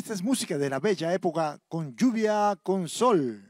Esta es música de la bella época con lluvia, con sol.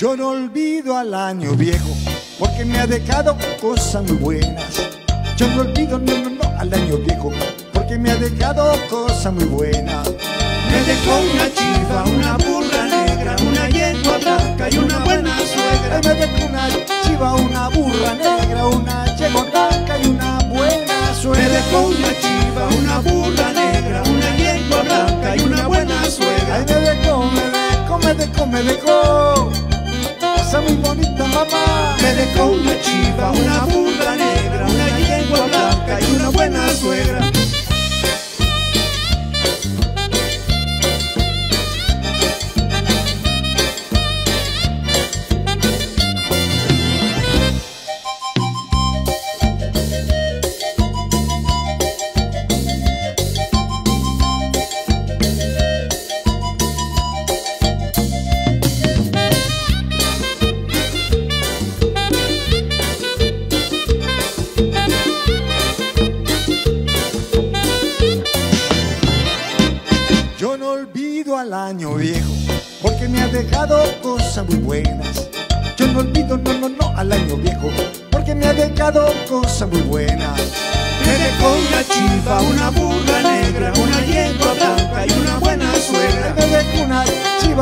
Yo no olvido al año viejo, porque me ha dejado cosas muy buenas. Yo no olvido, no, no, no, al año viejo, porque me ha dejado cosas muy buenas. Me dejó una chiva, una burra negra, una yegua blanca y una buena suegra. Me dejó una chiva, una burra negra, una yegua blanca y una buena Me suegra. dejó una chiva, una burra negra, una yegua blanca y una buena Ay, suegra. me dejó, me dejó, me dejó, me dejó. Bonita, mamá. Me dejó una chiva, una burra negra, una yegua blanca y una buena suegra.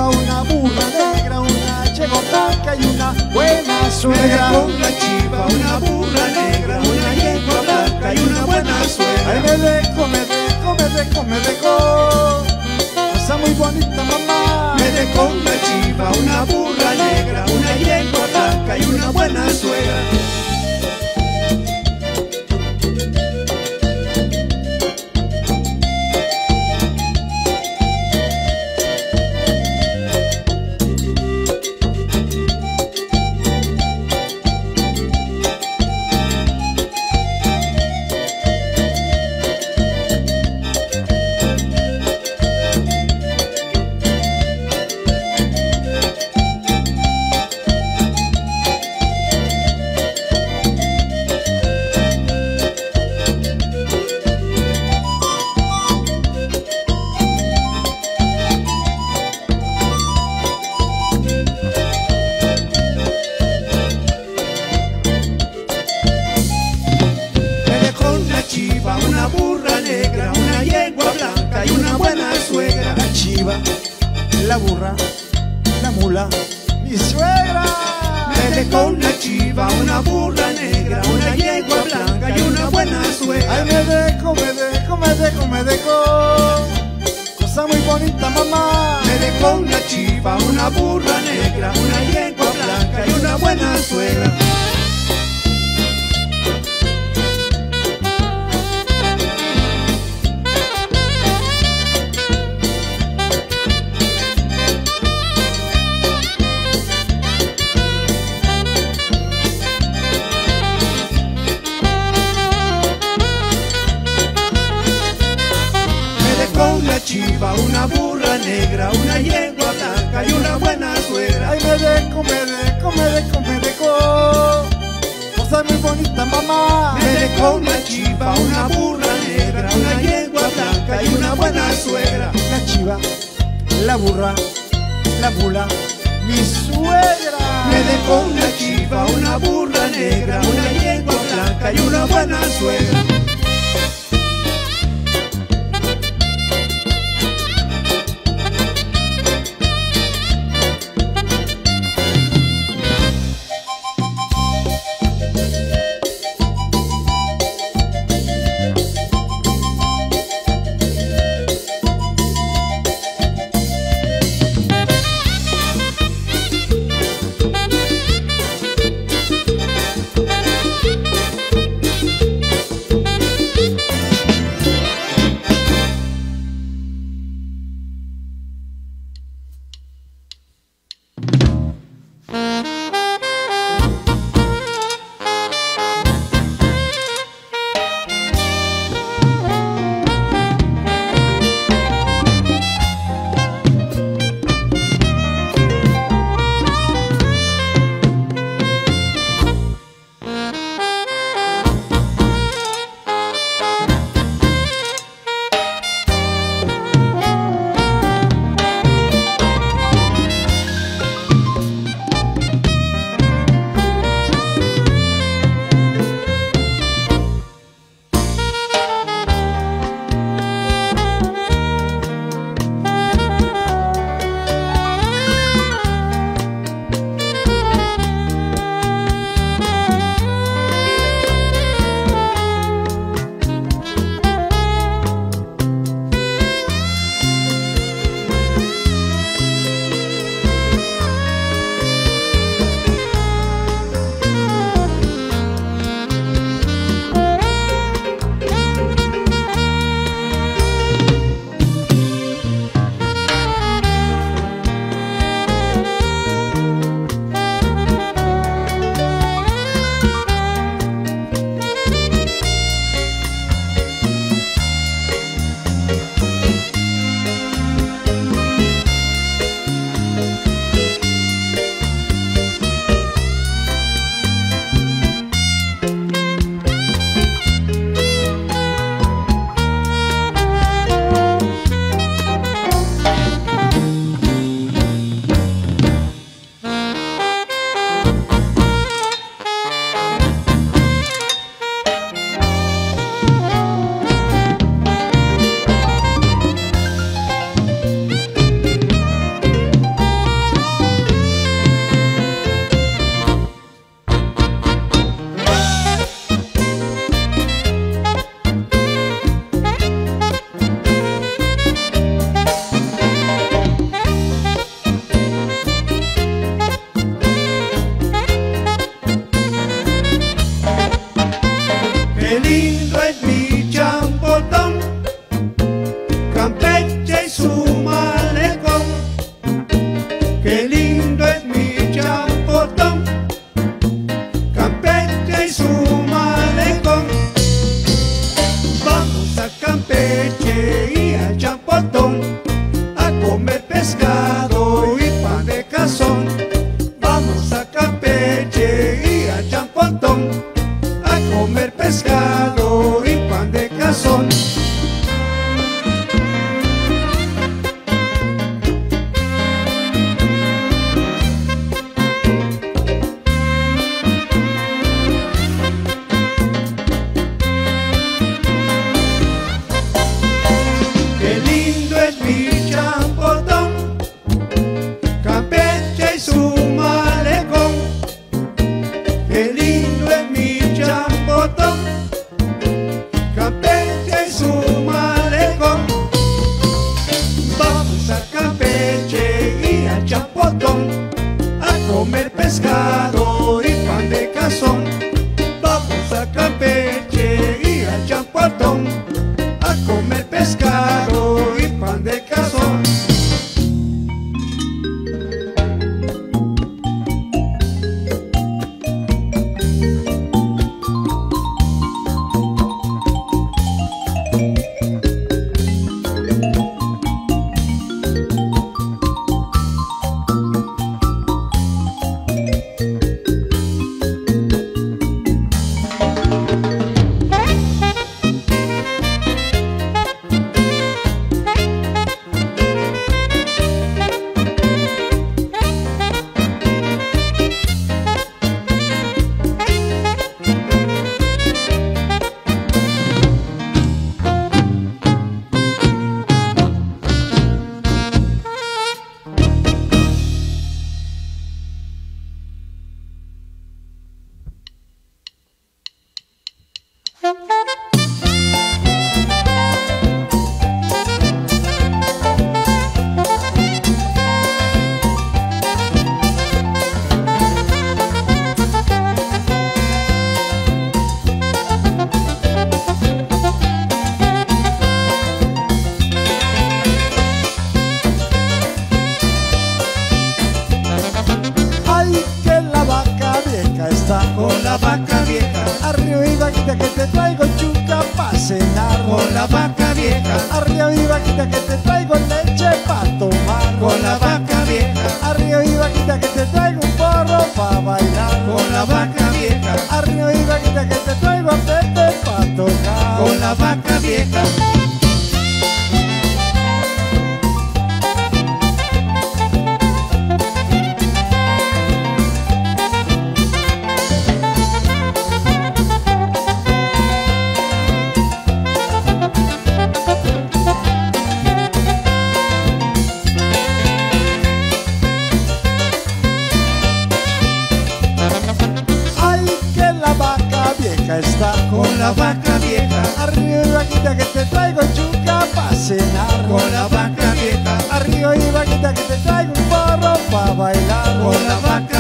Una burra negra, una yegua blanca y una buena Me suegra. una chiva, una burra negra, una yegua blanca y una buena Ay, suegra. me dejó, me dejó, me dejó, me dejó. Cosa muy bonita, mamá. Me dejó una chiva, una burra negra, una yegua blanca y una buena suegra. Me dejo, me dejo, me dejo. Cosa muy bonita, mamá. Me dejó una chiva, una burra negra, una yegua blanca y una buena suegra. Chiva, una burra negra, una yegua blanca y una buena suegra. Ay, me dejo, me dejo, me dejo, me dejo. Cosa muy bonita, mamá. Me dejó una chiva, una burra negra, una yegua blanca y una buena suegra. La chiva, la burra, la mula, mi suegra. Me dejó una chiva, una burra negra, una yegua blanca y una buena suegra.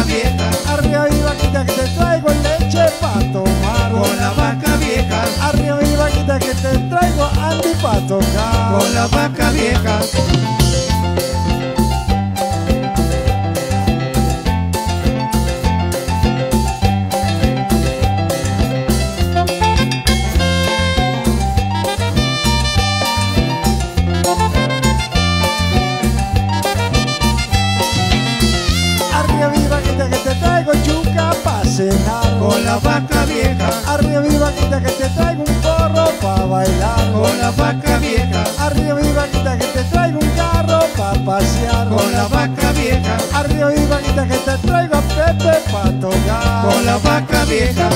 vieja. Arriba viva quita que te traigo leche pa' tomar. Con la vaca vieja. Arriba viva quita que te traigo anti pa' tocar. Con la vaca vieja. la vaca vieja. Arriba y vaquita que te traigo un carro para pasear. Con la vaca vieja. Arriba y vaquita que te traigo a Pepe para tocar. Con la vaca vieja.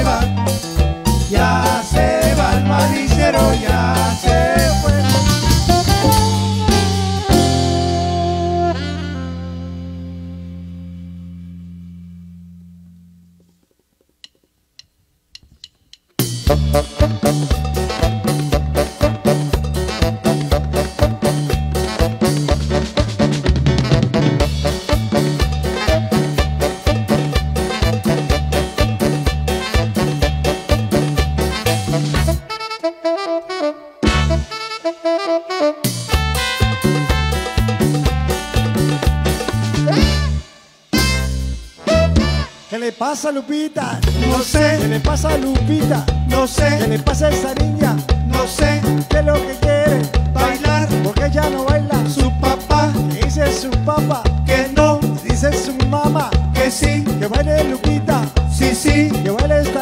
llevar pasa Lupita? No sé. ¿Qué le pasa a Lupita? No ¿Qué sé, le pasa a esa niña? no sé, ¿Qué es lo que quiere? bailar Porque ella no baila. su papá, ¿Qué dice su papá? que no, Dice su mamá. que sí, Que baile Lupita. sí, sí, Que baile esta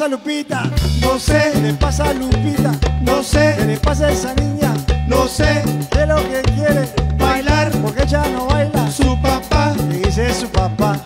pasa Lupita? No sé, ¿Qué le pasa Lupita? no ¿Qué sé, le pasa a esa niña? no sé, ¿Qué es lo que quiere? bailar Porque ella no baila. su papá, ¿Qué dice su papá?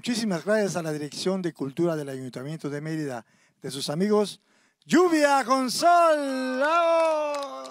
Muchísimas gracias a la Dirección de Cultura del Ayuntamiento de Mérida, de sus amigos Lluvia. ¡Bravo!